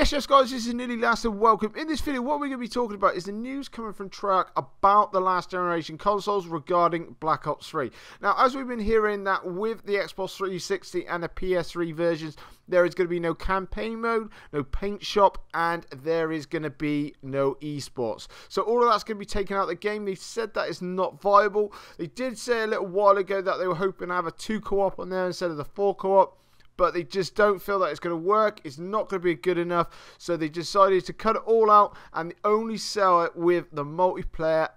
Yes, yes, guys, this is Nearly Last and welcome. In this video, what we're going to be talking about is the news coming from Treyarch about the last generation consoles regarding Black Ops 3. Now, as we've been hearing that with the Xbox 360 and the PS3 versions, there is going to be no campaign mode, no paint shop, and there is going to be no esports. So all of that's going to be taken out of the game. They said that is not viable. They did say a little while ago that they were hoping to have a two co-op on there instead of the four co-op but they just don't feel that it's going to work. It's not going to be good enough. So they decided to cut it all out and only sell it with the multiplayer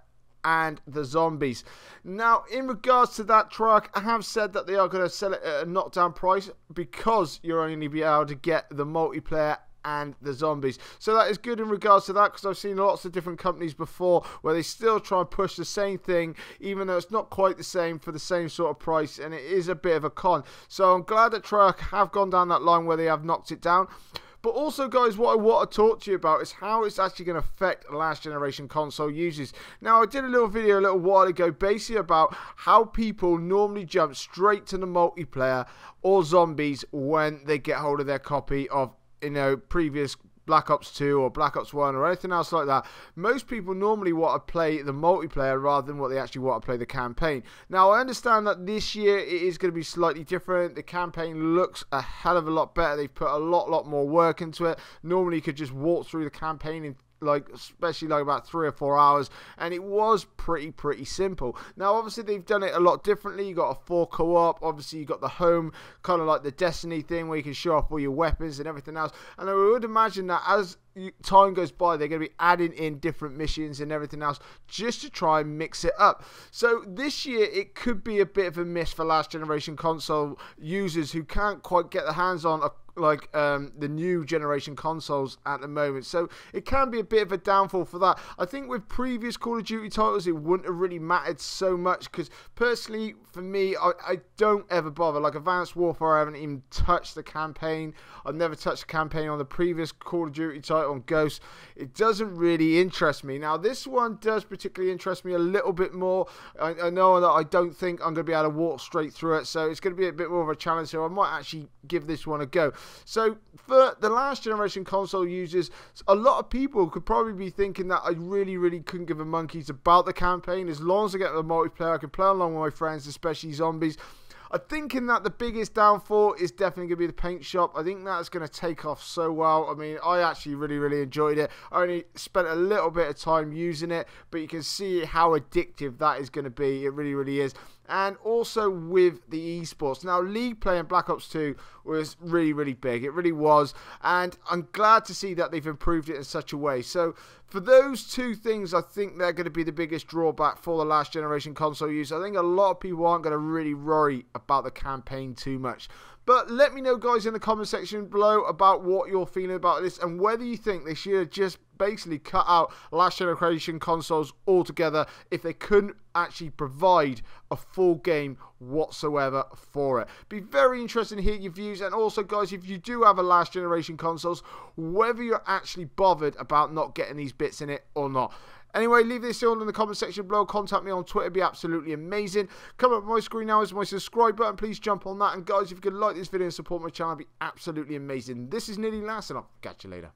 and the zombies. Now, in regards to that truck, I have said that they are going to sell it at a knockdown price because you're only be able to get the multiplayer and the zombies. So that is good in regards to that because I've seen lots of different companies before where they still try and push the same thing even though it's not quite the same for the same sort of price and it is a bit of a con. So I'm glad that Treyarch have gone down that line where they have knocked it down. But also, guys, what I want to talk to you about is how it's actually going to affect last generation console users. Now, I did a little video a little while ago basically about how people normally jump straight to the multiplayer or zombies when they get hold of their copy of you know previous Black Ops 2 or Black Ops 1 or anything else like that. Most people normally want to play the multiplayer rather than what they actually want to play the campaign. Now, I understand that this year it is going to be slightly different. The campaign looks a hell of a lot better. They've put a lot, lot more work into it. Normally, you could just walk through the campaign in like especially like about three or four hours and it was pretty pretty simple. Now obviously they've done it a lot differently. You got a four co-op obviously you got the home kind of like the destiny thing where you can show off all your weapons and everything else. And i would imagine that as time goes by they're going to be adding in different missions and everything else just to try and mix it up so this year it could be a bit of a miss for last generation console users who can't quite get their hands on a like um, the new generation consoles at the moment. So it can be a bit of a downfall for that. I think with previous Call of Duty titles, it wouldn't have really mattered so much because personally, for me, I, I don't ever bother. Like Advanced Warfare, I haven't even touched the campaign. I've never touched the campaign on the previous Call of Duty title on Ghost. It doesn't really interest me. Now, this one does particularly interest me a little bit more. I, I know that I don't think I'm going to be able to walk straight through it, so it's going to be a bit more of a challenge. So I might actually give this one a go. So for the last generation console users, a lot of people could probably be thinking that I really, really couldn't give a monkeys about the campaign. As long as I get the multiplayer, I can play along with my friends, especially zombies. I'm thinking that the biggest downfall is definitely going to be the paint shop. I think that's going to take off so well. I mean, I actually really, really enjoyed it. I only spent a little bit of time using it, but you can see how addictive that is going to be. It really, really is and also with the esports. Now, League play in Black Ops 2 was really, really big. It really was. And I'm glad to see that they've improved it in such a way. So, for those two things, I think they're going to be the biggest drawback for the last generation console use. I think a lot of people aren't going to really worry about the campaign too much. But let me know, guys, in the comment section below about what you're feeling about this and whether you think they should have just basically cut out last generation consoles altogether if they couldn't actually provide a full game whatsoever for it. Be very interested to hear your views and also guys if you do have a last generation consoles whether you're actually bothered about not getting these bits in it or not. Anyway, leave this all in the comment section below. Contact me on Twitter. Be absolutely amazing. Come up my screen now is my subscribe button. Please jump on that. And guys, if you could like this video and support my channel, be absolutely amazing. This is Nearly Last, and I'll catch you later.